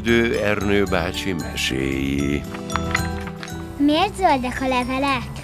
Erdő Ernő bácsi meséi. Miért zöldek a levelek?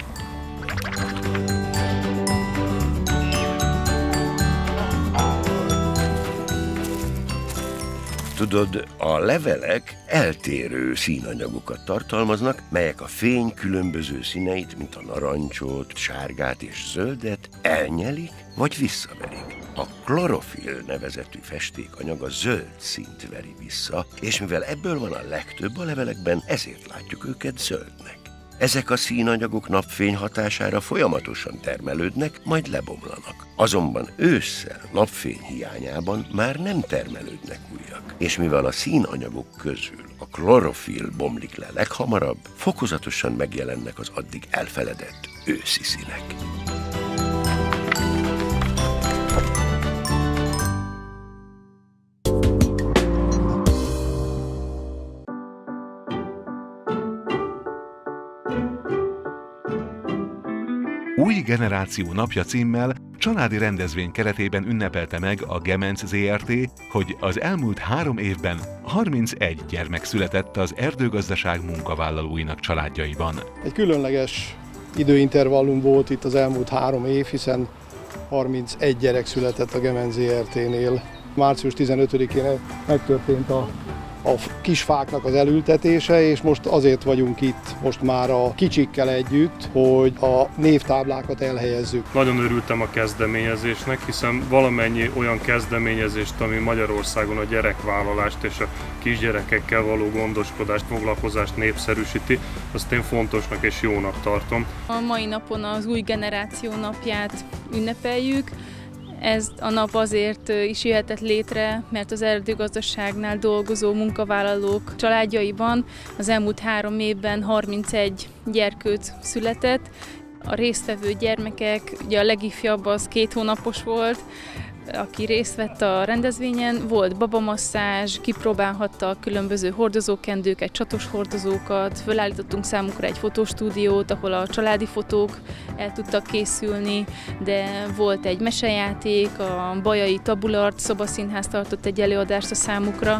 Tudod, a levelek eltérő színanyagokat tartalmaznak, melyek a fény különböző színeit, mint a narancsot, sárgát és zöldet elnyelik vagy visszaverik. A klorofil nevezetű festékanyag a zöld szint veri vissza, és mivel ebből van a legtöbb a levelekben, ezért látjuk őket zöldnek. Ezek a színanyagok napfény hatására folyamatosan termelődnek, majd lebomlanak. Azonban ősszel napfény hiányában már nem termelődnek újak. És mivel a színanyagok közül a klorofil bomlik le leghamarabb, fokozatosan megjelennek az addig elfeledett őszi színek. Új Generáció Napja címmel családi rendezvény keretében ünnepelte meg a Gemenc ZRT, hogy az elmúlt három évben 31 gyermek született az erdőgazdaság munkavállalóinak családjaiban. Egy különleges időintervallum volt itt az elmúlt három év, hiszen 31 gyerek született a Gemenc ZRT-nél. Március 15-én megtörtént a a kisfáknak az elültetése, és most azért vagyunk itt most már a kicsikkel együtt, hogy a névtáblákat elhelyezzük. Nagyon örültem a kezdeményezésnek, hiszen valamennyi olyan kezdeményezést, ami Magyarországon a gyerekvállalást és a kisgyerekekkel való gondoskodást, foglalkozást népszerűsíti, azt én fontosnak és jónak tartom. A mai napon az új generáció napját ünnepeljük, ez a nap azért is jöhetett létre, mert az erdőgazdaságnál dolgozó munkavállalók családjaiban az elmúlt három évben 31 gyerkőt született. A résztvevő gyermekek, ugye a legifjabb az két hónapos volt, aki részt vett a rendezvényen, volt babamasszázs, kipróbálhatta különböző hordozókendőket, csatos hordozókat, fölállítottunk számukra egy fotostúdiót, ahol a családi fotók el tudtak készülni, de volt egy mesejáték, a Bajai Tabulart szobaszínház tartott egy előadást a számukra.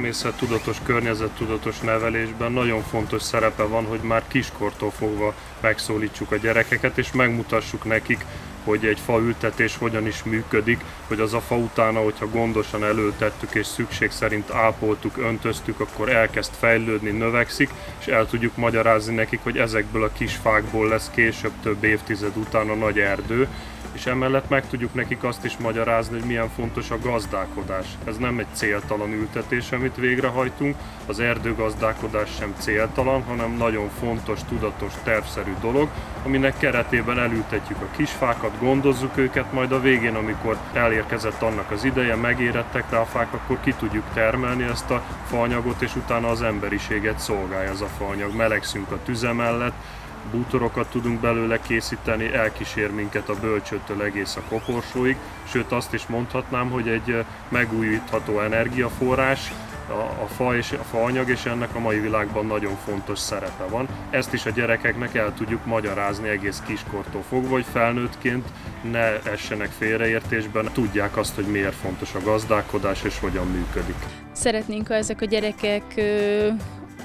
Természettudatos, környezettudatos nevelésben nagyon fontos szerepe van, hogy már kiskortól fogva megszólítsuk a gyerekeket, és megmutassuk nekik, hogy egy faültetés hogyan is működik, hogy az a fa utána, hogyha gondosan előtettük és szükség szerint ápoltuk, öntöztük, akkor elkezd fejlődni, növekszik, és el tudjuk magyarázni nekik, hogy ezekből a kis fákból lesz később több évtized után a nagy erdő, és emellett meg tudjuk nekik azt is magyarázni, hogy milyen fontos a gazdálkodás. Ez nem egy céltalan ültetés, amit végrehajtunk, az erdőgazdálkodás sem céltalan, hanem nagyon fontos, tudatos, tervszerű dolog, aminek keretében elültetjük a kisfákat, gondozzuk őket, majd a végén, amikor elérkezett annak az ideje, megérettek rá a fák, akkor ki tudjuk termelni ezt a faanyagot, és utána az emberiséget szolgálja ez a faanyag. Melegszünk a tüze mellett, bútorokat tudunk belőle készíteni, elkísér minket a bölcsőtől egész a koporsóig, sőt azt is mondhatnám, hogy egy megújítható energiaforrás, a, fa és a faanyag, és ennek a mai világban nagyon fontos szerepe van. Ezt is a gyerekeknek el tudjuk magyarázni egész kiskortól fogva, hogy felnőttként ne essenek félreértésben, tudják azt, hogy miért fontos a gazdálkodás és hogyan működik. Szeretnénk, ha ezek a gyerekek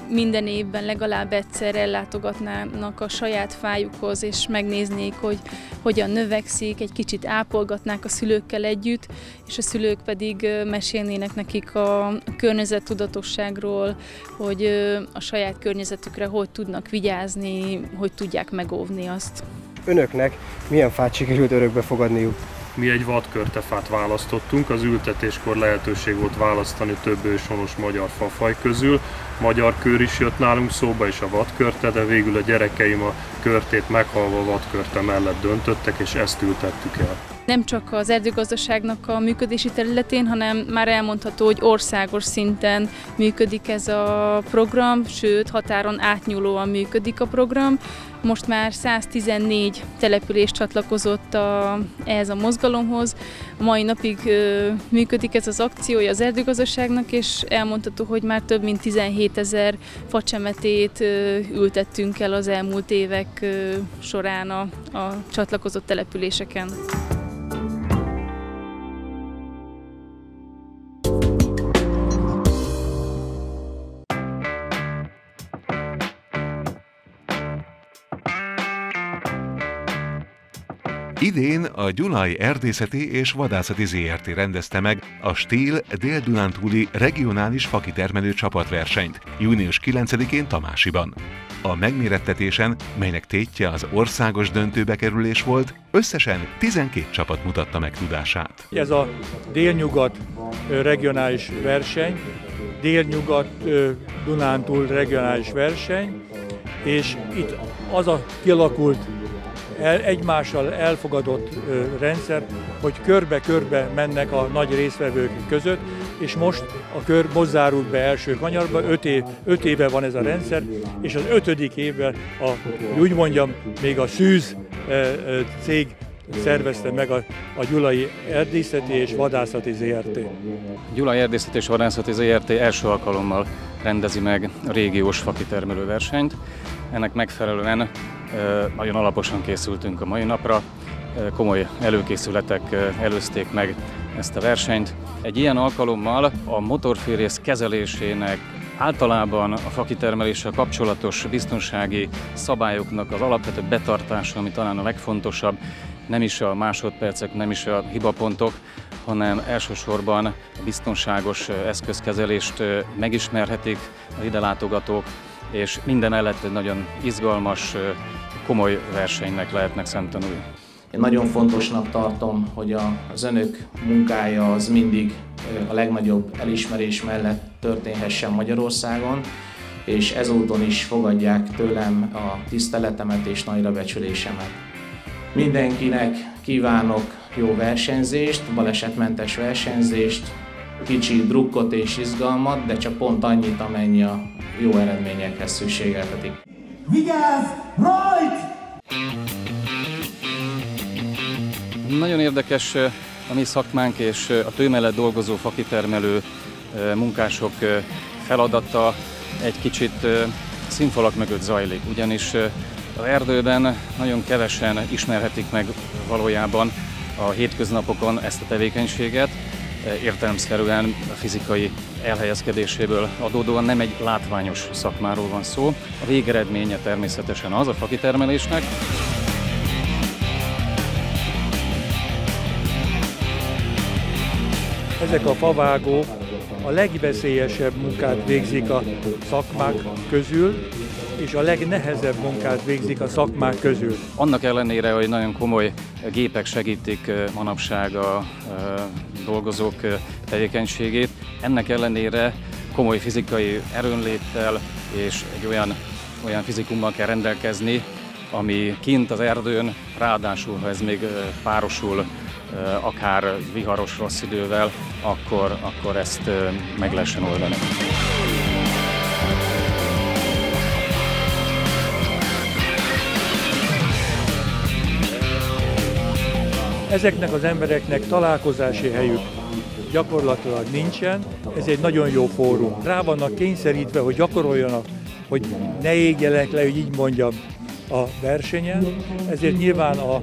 minden évben legalább egyszer ellátogatnának a saját fájukhoz, és megnéznék, hogy hogyan növekszik, egy kicsit ápolgatnák a szülőkkel együtt, és a szülők pedig mesélnének nekik a környezettudatosságról, hogy a saját környezetükre hogy tudnak vigyázni, hogy tudják megóvni azt. Önöknek milyen fát sikerült örökbe fogadniuk? Mi egy vadkörtefát választottunk, az ültetéskor lehetőség volt választani több őshonos magyar fafaj közül. Magyar kör is jött nálunk szóba, és a vadkörte, de végül a gyerekeim a körtét meghalva a vadkörte mellett döntöttek, és ezt ültettük el. Nem csak az erdőgazdaságnak a működési területén, hanem már elmondható, hogy országos szinten működik ez a program, sőt határon átnyúlóan működik a program. Most már 114 település csatlakozott a, ehhez a mozgalomhoz. Mai napig ö, működik ez az akciója az erdőgazdaságnak, és elmondható, hogy már több mint 17 ezer facsemetét ö, ültettünk el az elmúlt évek ö, során a, a csatlakozott településeken. Idén a Gyulai Erdészeti és Vadászati ZRT rendezte meg a Stíl Dél-Dunántúli regionális fakitermelő csapatversenyt június 9-én Tamásiban. A megmérettetésen, melynek tétje az országos döntőbe kerülés volt, összesen 12 csapat mutatta meg tudását. Ez a délnyugat regionális verseny, délnyugat Dunántúl regionális verseny, és itt az a kialakult el, egymással elfogadott ö, rendszer, hogy körbe-körbe mennek a nagy részvevők között, és most a kör most zárult be első kanyarba, öt, év, öt éve van ez a rendszer, és az ötödik évben, a, úgy mondjam, még a szűz ö, ö, cég szervezte meg a, a Gyulai Erdészeti és Vadászati ZRT. Gyulai Erdészeti és Vadászati ZRT első alkalommal rendezi meg a régiós fakitermelő versenyt. Ennek megfelelően nagyon alaposan készültünk a mai napra, komoly előkészületek előzték meg ezt a versenyt. Egy ilyen alkalommal a motorférész kezelésének általában a fakitermeléssel kapcsolatos biztonsági szabályoknak az alapvető betartása, ami talán a legfontosabb, nem is a másodpercek, nem is a hibapontok, hanem elsősorban a biztonságos eszközkezelést megismerhetik a ide látogatók, és minden mellett egy nagyon izgalmas, komoly versenynek lehetnek szemtanulni. Én nagyon fontosnak tartom, hogy az önök munkája az mindig a legnagyobb elismerés mellett történhessen Magyarországon, és ezúton is fogadják tőlem a tiszteletemet és nagyra becsülésemet. Mindenkinek kívánok jó versenyzést, balesetmentes versenyzést, kicsi drukkot és izgalmat, de csak pont annyit, amennyi a jó eredményekhez szükségeltetik. Vigyázz! Rajt! Nagyon érdekes a mi szakmánk és a tő mellett dolgozó fakitermelő munkások feladata egy kicsit színfalak mögött zajlik, ugyanis az erdőben nagyon kevesen ismerhetik meg valójában a hétköznapokon ezt a tevékenységet, értelemszerűen a fizikai elhelyezkedéséből adódóan nem egy látványos szakmáról van szó. A végeredménye természetesen az a fakitermelésnek, Ezek a favágók a legveszélyesebb munkát végzik a szakmák közül, és a legnehezebb munkát végzik a szakmák közül. Annak ellenére, hogy nagyon komoly gépek segítik manapság a dolgozók tevékenységét, ennek ellenére komoly fizikai erőnléttel és egy olyan, olyan fizikummal kell rendelkezni, ami kint az erdőn, ráadásul, ha ez még párosul akár viharos rossz idővel, akkor, akkor ezt meg lehessen oldani. Ezeknek az embereknek találkozási helyük gyakorlatilag nincsen, ez egy nagyon jó fórum. Rá vannak kényszerítve, hogy gyakoroljanak, hogy ne égjenek le, hogy így mondjam, a versenyen, ezért nyilván a,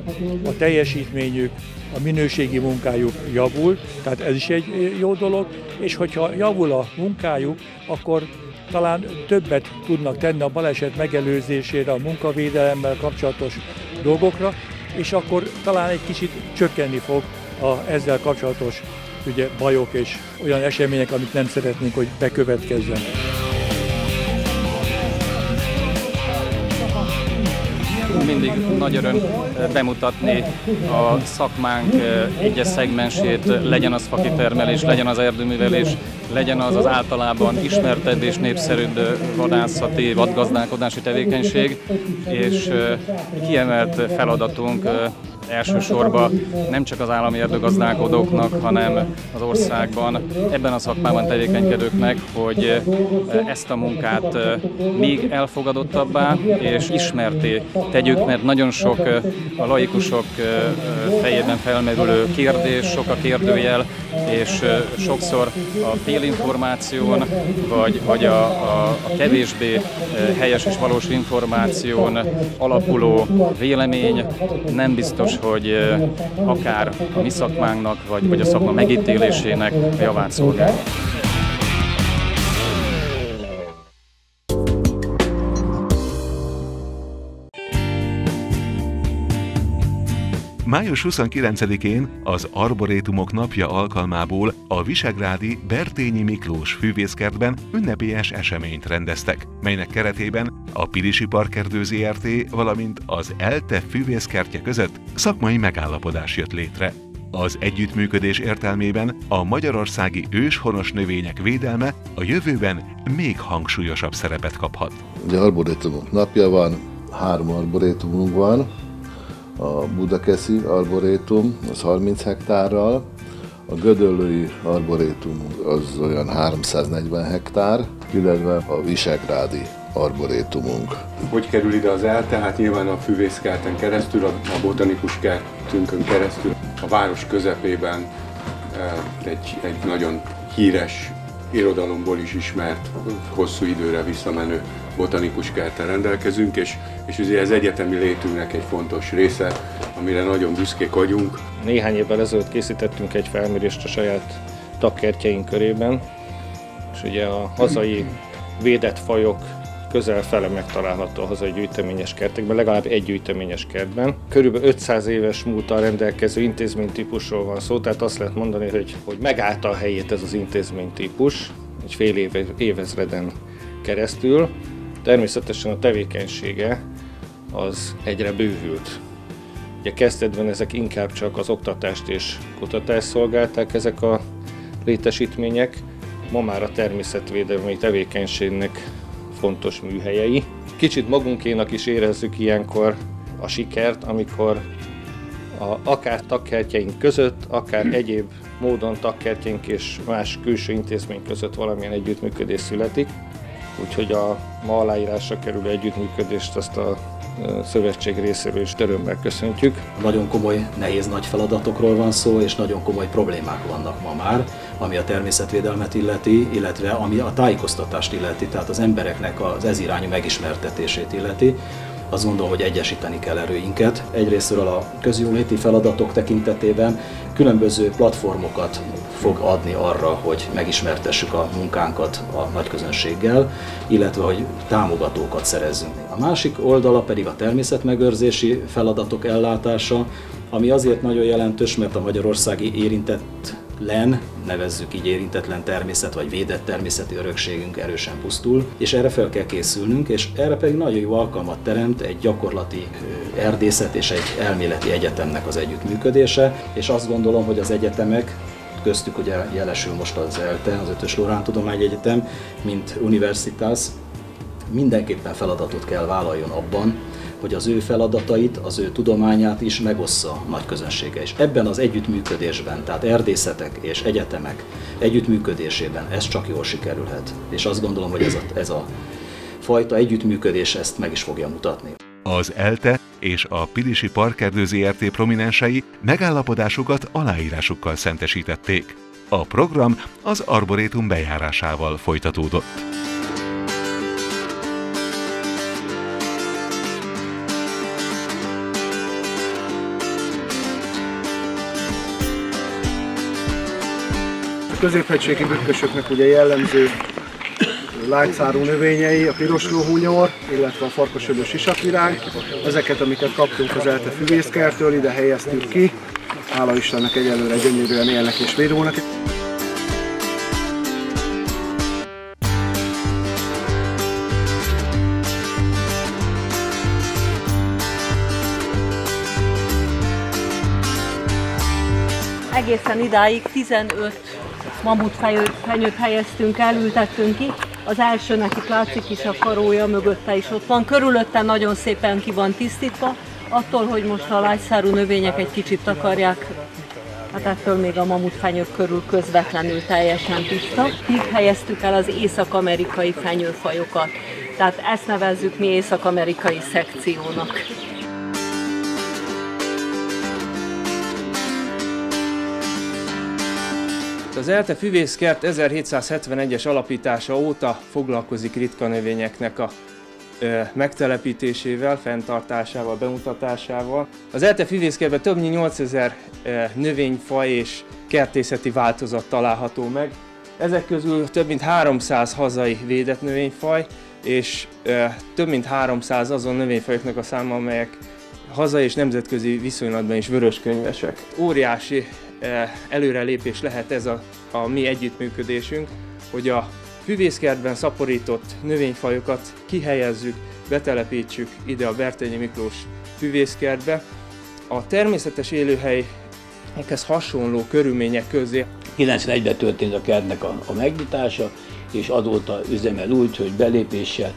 a teljesítményük, a minőségi munkájuk javul, tehát ez is egy jó dolog, és hogyha javul a munkájuk, akkor talán többet tudnak tenni a baleset megelőzésére, a munkavédelemmel kapcsolatos dolgokra, és akkor talán egy kicsit csökkenni fog a ezzel kapcsolatos ugye, bajok és olyan események, amit nem szeretnénk, hogy bekövetkezzen. mindig nagy öröm bemutatni a szakmánk egyes szegmensét, legyen az fakitermelés, legyen az erdőművelés, legyen az az általában ismertebb és népszerűbb vadászati, vadgazdálkodási tevékenység, és kiemelt feladatunk elsősorban nem csak az állami erdőgazdálkodóknak, hanem az országban ebben a szakmában tevékenykedőknek, hogy ezt a munkát még elfogadottabbá és ismerté tegyük, mert nagyon sok a laikusok fejében felmerülő kérdés, sok a kérdőjel, és sokszor a félinformáción, vagy, vagy a, a, a kevésbé helyes és valós információn alapuló vélemény nem biztos, hogy akár a mi szakmánknak, vagy, vagy a szakma megítélésének javát szolgál. Május 29-én az Arborétumok napja alkalmából a Visegrádi Bertényi Miklós fűvészkertben ünnepélyes eseményt rendeztek, melynek keretében a Pilisi Parkerdő ZRT, valamint az ELTE fűvészkertje között szakmai megállapodás jött létre. Az együttműködés értelmében a magyarországi őshonos növények védelme a jövőben még hangsúlyosabb szerepet kaphat. Ugye arborétumok napja van, három arborétumunk van, a Budakeszi arborétum, az 30 hektárral, a Gödöllői arborétum az olyan 340 hektár, illetve a Visegrádi arborétumunk. Hogy kerül ide az el? Tehát nyilván a füvészkerten keresztül, a botanikus kertünkön keresztül, a város közepében eh, egy, egy nagyon híres irodalomból is ismert, hosszú időre visszamenő botanikus kerten rendelkezünk, és, és ugye ez egyetemi létünknek egy fontos része, amire nagyon büszkék vagyunk. Néhány évvel ezelőtt készítettünk egy felmérést a saját takkertjeink körében, és ugye a hazai védett fajok közel fele megtalálható a hazai gyűjteményes kertekben, legalább egy gyűjteményes kertben. Körülbelül 500 éves múltal rendelkező intézménytípusról van szó, tehát azt lehet mondani, hogy, hogy megállta a helyét ez az intézménytípus egy fél éve, évezreden keresztül. Természetesen a tevékenysége az egyre bővült. Ugye kezdetben ezek inkább csak az oktatást és kutatást szolgálták ezek a létesítmények, ma már a természetvédelmi tevékenységnek fontos műhelyei. Kicsit magunkénak is érezzük ilyenkor a sikert, amikor a, akár takkertjeink között, akár egyéb módon takkertjeink és más külső intézmény között valamilyen együttműködés születik. Úgyhogy a ma aláírásra kerülő együttműködést azt a szövetség részéről is örömmel köszöntjük. Nagyon komoly, nehéz nagy feladatokról van szó, és nagyon komoly problémák vannak ma már, ami a természetvédelmet illeti, illetve ami a tájékoztatást illeti, tehát az embereknek az ez irányú megismertetését illeti azt gondolom, hogy egyesíteni kell erőinket. Egyrésztről a közjóléti feladatok tekintetében különböző platformokat fog adni arra, hogy megismertessük a munkánkat a nagy közönséggel, illetve hogy támogatókat szerezzünk. A másik oldala pedig a természetmegőrzési feladatok ellátása, ami azért nagyon jelentős, mert a magyarországi érintett len, nevezzük így érintetlen természet vagy védett természeti örökségünk erősen pusztul, és erre fel kell készülnünk, és erre pedig nagyon jó alkalmat teremt egy gyakorlati erdészet és egy elméleti egyetemnek az együttműködése, és azt gondolom, hogy az egyetemek köztük ugye jelesül most az ELTE, az Ötös Lorán Tudományegyetem, mint universitás, mindenképpen feladatot kell vállaljon abban, hogy az ő feladatait, az ő tudományát is megossza a nagy közönsége. És ebben az együttműködésben, tehát erdészetek és egyetemek együttműködésében ez csak jól sikerülhet. És azt gondolom, hogy ez a, ez a fajta együttműködés ezt meg is fogja mutatni. Az ELTE és a Pilisi Parkerdő ZRT prominensei megállapodásukat aláírásukkal szentesítették. A program az Arborétum bejárásával folytatódott. Középhegységi bükkösöknek ugye jellemző lágyszárú növényei, a piros lóhúnyor, illetve a farkasödös isakvirág. Ezeket, amiket kaptunk az ELTE füvészkertől, ide helyeztük ki. Hála Istennek egyelőre gyönyörűen élnek és védónak. Egészen idáig 15 mamut fenyőt helyeztünk el, ültettünk ki. Az elsőnek itt látszik is a karója, mögötte is ott van. Körülötte nagyon szépen ki van tisztítva. Attól, hogy most a lágyszárú növények egy kicsit takarják, hát ettől még a mamutfenyők körül közvetlenül teljesen tiszta. Itt helyeztük el az észak-amerikai fenyőfajokat. Tehát ezt nevezzük mi észak-amerikai szekciónak. Az ELTE füvészkert 1771-es alapítása óta foglalkozik ritka növényeknek a ö, megtelepítésével, fenntartásával, bemutatásával. Az ELTE füvészkertben több mint 8000 ö, növényfaj és kertészeti változat található meg. Ezek közül több mint 300 hazai védett növényfaj, és ö, több mint 300 azon növényfajoknak a száma, amelyek haza és nemzetközi viszonylatban is vöröskönyvesek. Óriási előrelépés lehet ez a, a mi együttműködésünk, hogy a füvészkertben szaporított növényfajokat kihelyezzük, betelepítsük ide a Bertényi Miklós füvészkertbe. A természetes élőhelyekhez hasonló körülmények közé 91-ben történt a kertnek a, a megnyitása, és azóta üzemel úgy, hogy belépéssel,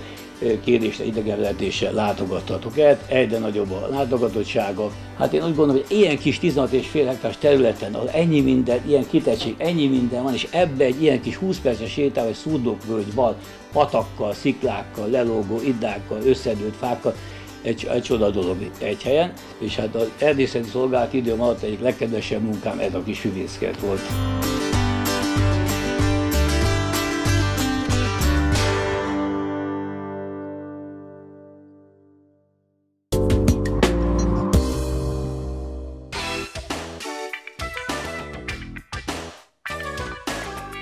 kérésre, idegenvezetéssel látogathatok el, egyre nagyobb a látogatottsága. Hát én úgy gondolom, hogy ilyen kis 16 és fél területen, ahol ennyi minden, ilyen kitettség, ennyi minden van, és ebbe egy ilyen kis 20 perces sétál, vagy szurdokvölgy van, patakkal, sziklákkal, lelógó iddákkal, összedőlt fákkal, egy, egy csoda dolog egy helyen, és hát az erdészeti szolgálat időm alatt egyik legkedvesebb munkám ez a kis hüvészkert volt.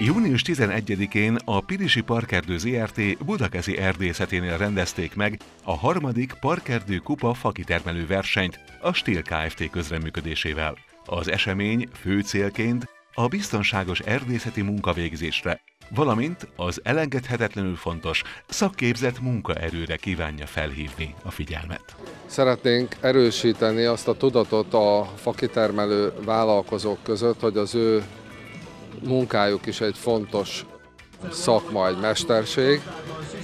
Június 11-én a Pirisi Parkerdő ZRT Budakeszi erdészeténél rendezték meg a harmadik Parkerdő Kupa fakitermelő versenyt a Stil Kft. közreműködésével. Az esemény fő célként a biztonságos erdészeti munkavégzésre, valamint az elengedhetetlenül fontos szakképzett munkaerőre kívánja felhívni a figyelmet. Szeretnénk erősíteni azt a tudatot a fakitermelő vállalkozók között, hogy az ő munkájuk is egy fontos szakma, egy mesterség,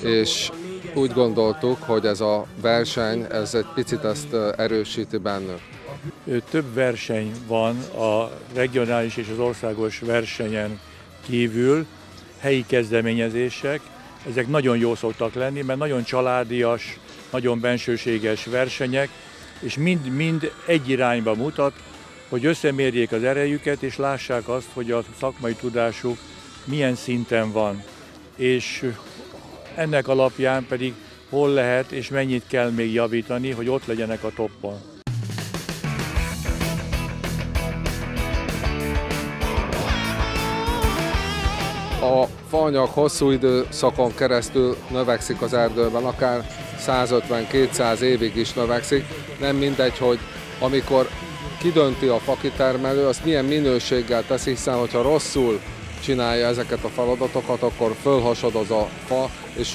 és úgy gondoltuk, hogy ez a verseny, ez egy picit ezt erősíti bennük. Több verseny van a regionális és az országos versenyen kívül, helyi kezdeményezések, ezek nagyon jó szoktak lenni, mert nagyon családias, nagyon bensőséges versenyek, és mind-mind egy irányba mutat, hogy összemérjék az erejüket, és lássák azt, hogy a szakmai tudásuk milyen szinten van. És ennek alapján pedig hol lehet és mennyit kell még javítani, hogy ott legyenek a toppon. A faanyag hosszú időszakon keresztül növekszik az erdőben, akár 150-200 évig is növekszik. Nem mindegy, hogy amikor kidönti a fakitermelő, azt milyen minőséggel teszi, hiszen hogyha rosszul csinálja ezeket a feladatokat, akkor fölhasadoz a fa, és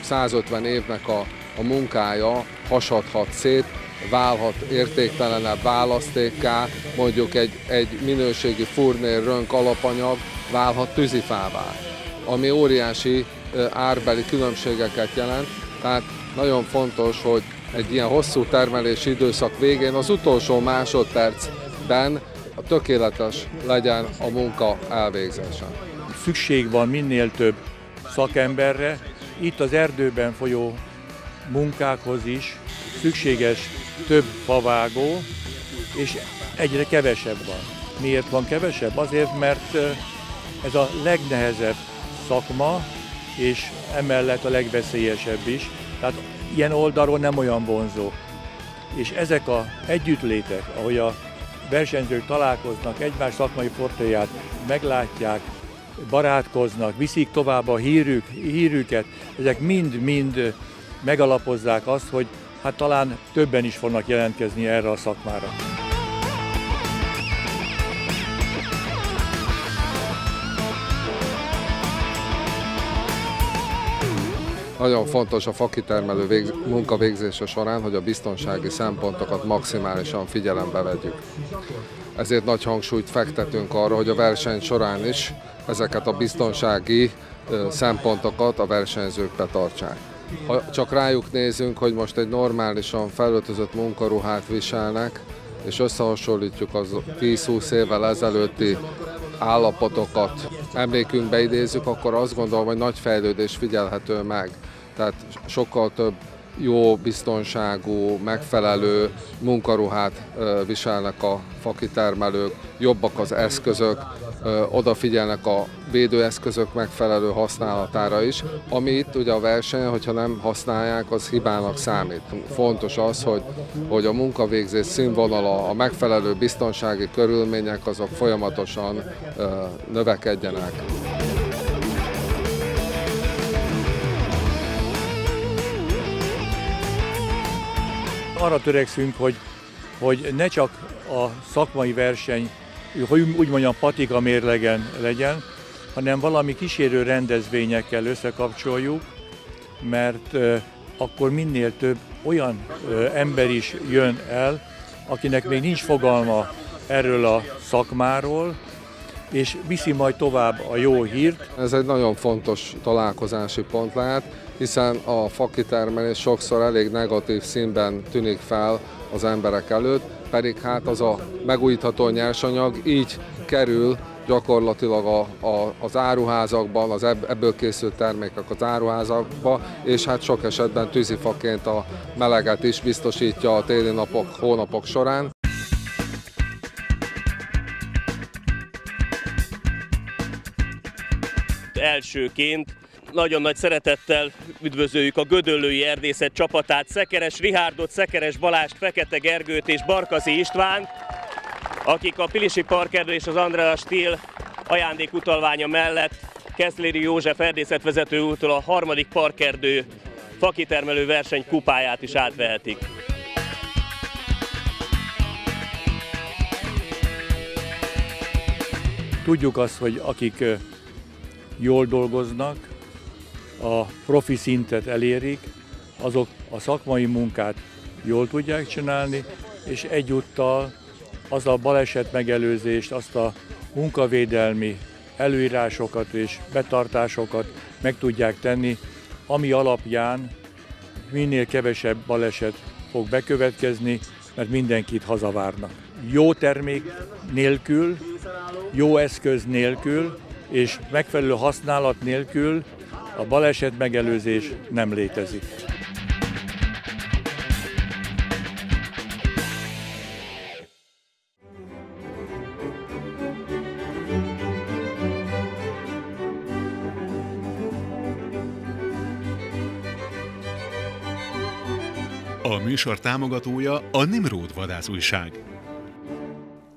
150 évnek a, a munkája hasadhat szét, válhat értéktelenebb választékká, mondjuk egy, egy minőségi furnér rönk alapanyag válhat tűzifává, ami óriási árbeli különbségeket jelent, tehát nagyon fontos, hogy egy ilyen hosszú termelési időszak végén az utolsó másodpercben tökéletes legyen a munka elvégzése. Szükség van minél több szakemberre, itt az erdőben folyó munkákhoz is szükséges több favágó, és egyre kevesebb van. Miért van kevesebb? Azért, mert ez a legnehezebb szakma, és emellett a legveszélyesebb is. Tehát ilyen oldalról nem olyan vonzó. És ezek a együttlétek, ahogy a versenyzők találkoznak, egymás szakmai portréját meglátják, barátkoznak, viszik tovább a hírük, hírüket, ezek mind-mind megalapozzák azt, hogy hát talán többen is fognak jelentkezni erre a szakmára. Nagyon fontos a fakitermelő végz, munkavégzése során, hogy a biztonsági szempontokat maximálisan figyelembe vegyük. Ezért nagy hangsúlyt fektetünk arra, hogy a verseny során is ezeket a biztonsági szempontokat a versenyzők betartsák. Ha csak rájuk nézünk, hogy most egy normálisan felöltözött munkaruhát viselnek, és összehasonlítjuk az 10-20 évvel ezelőtti állapotokat, emlékünkbe idézzük, akkor azt gondolom, hogy nagy fejlődés figyelhető meg. Tehát sokkal több jó, biztonságú, megfelelő munkaruhát viselnek a fakitermelők, jobbak az eszközök, odafigyelnek a védőeszközök megfelelő használatára is, ami itt ugye a verseny, hogyha nem használják, az hibának számít. Fontos az, hogy, hogy a munkavégzés színvonala, a megfelelő biztonsági körülmények azok folyamatosan növekedjenek. Arra törekszünk, hogy, hogy ne csak a szakmai verseny, hogy úgy mondjam, patika mérlegen legyen, hanem valami kísérő rendezvényekkel összekapcsoljuk, mert akkor minél több olyan ember is jön el, akinek még nincs fogalma erről a szakmáról, és viszi majd tovább a jó hírt. Ez egy nagyon fontos találkozási pont lehet, hiszen a fakitermelés sokszor elég negatív színben tűnik fel az emberek előtt, pedig hát az a megújítható nyersanyag így kerül gyakorlatilag a, a, az áruházakban, az ebből készült termékek az áruházakban, és hát sok esetben tűzifaként a meleget is biztosítja a téli napok, hónapok során. Elsőként nagyon nagy szeretettel üdvözöljük a Gödöllői Erdészet csapatát, Szekeres Rihárdot, Szekeres Balást, Fekete Gergőt és Barkazi Istvánt, akik a Pilisi Parkerdő és az Andrea Stil ajándékutalványa mellett Keszléri József erdészetvezető úrtól a harmadik parkerdő fakitermelő verseny kupáját is átvehetik. Tudjuk azt, hogy akik jól dolgoznak, a profi szintet elérik, azok a szakmai munkát jól tudják csinálni, és egyúttal az a baleset megelőzést, azt a munkavédelmi előírásokat és betartásokat meg tudják tenni, ami alapján minél kevesebb baleset fog bekövetkezni, mert mindenkit hazavárnak. Jó termék nélkül, jó eszköz nélkül és megfelelő használat nélkül a baleset megelőzés nem létezik. A műsor támogatója a Nimród vadászújság.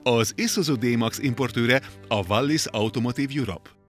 Az Isuzu D-Max importőre a Wallis Automotive Europe.